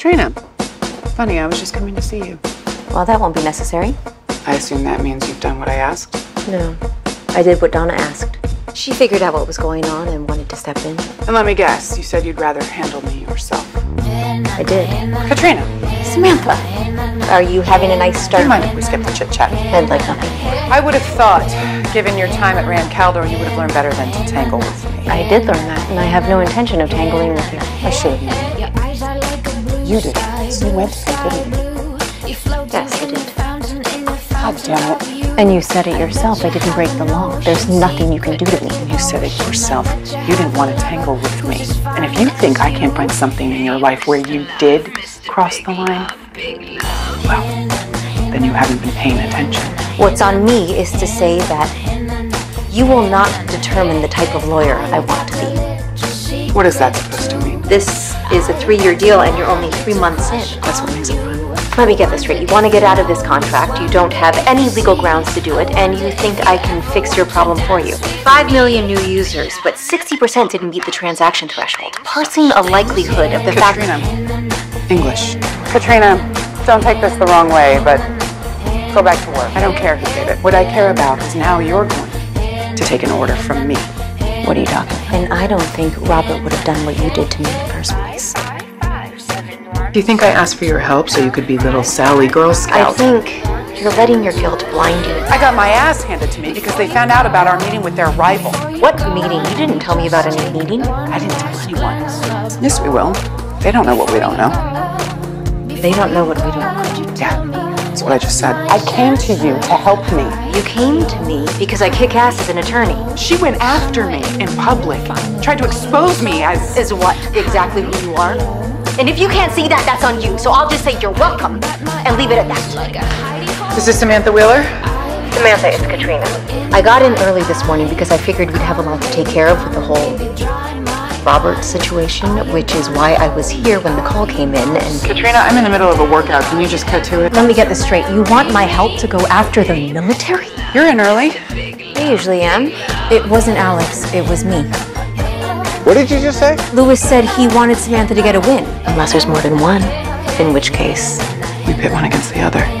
Katrina, funny, I was just coming to see you. Well, that won't be necessary. I assume that means you've done what I asked. No. I did what Donna asked. She figured out what was going on and wanted to step in. And let me guess, you said you'd rather handle me yourself. I did. Katrina, Samantha, are you having a nice do start? you mind if we skip the chit chat? I'd like nothing. I would have thought, given your time at Rand Kaldor, you would have learned better than to tangle with me. I did learn that, and I have no intention of tangling with you. I should have known. You did. You went to bed, didn't you? Yes, I did. God damn it. And you said it yourself. I didn't break the law. There's nothing you can do to me. You said it yourself. You didn't want to tangle with me. And if you think I can't find something in your life where you did cross the line, well, then you haven't been paying attention. What's on me is to say that you will not determine the type of lawyer I want to be. What is that supposed to mean? This is a three-year deal, and you're only three months in. That's what makes it fun. Let me get this straight. You want to get out of this contract, you don't have any legal grounds to do it, and you think I can fix your problem for you. Five million new users, but 60% didn't meet the transaction threshold, parsing a likelihood of the fact Katrina, English. Katrina, don't take this the wrong way, but go back to work. I don't care who did it. What I care about is now you're going to take an order from me. What are you talking about? And I don't think Robert would have done what you did to me in the first place. Do you think I asked for your help so you could be little Sally Girl Scout? I think you're letting your guilt blind you. I got my ass handed to me because they found out about our meeting with their rival. What meeting? You didn't tell me about any meeting. I didn't tell anyone. Yes, we will. They don't know what we don't know. They don't know what we don't know. Yeah, that's what I just said. I came to you to help me. You came to me because I kick ass as an attorney. She went after me in public, tried to expose me as. Is what exactly who you are? And if you can't see that, that's on you. So I'll just say you're welcome and leave it at that. Is this is Samantha Wheeler? Samantha, it's Katrina. I got in early this morning because I figured we'd have a lot to take care of with the whole Robert situation, which is why I was here when the call came in. And Katrina, I'm in the middle of a workout. Can you just cut to it? let me get this straight. You want my help to go after the military? You're in early. I usually am. It wasn't Alex, it was me. What did you just say? Louis said he wanted Samantha to get a win. Unless there's more than one. In which case, We pit one against the other.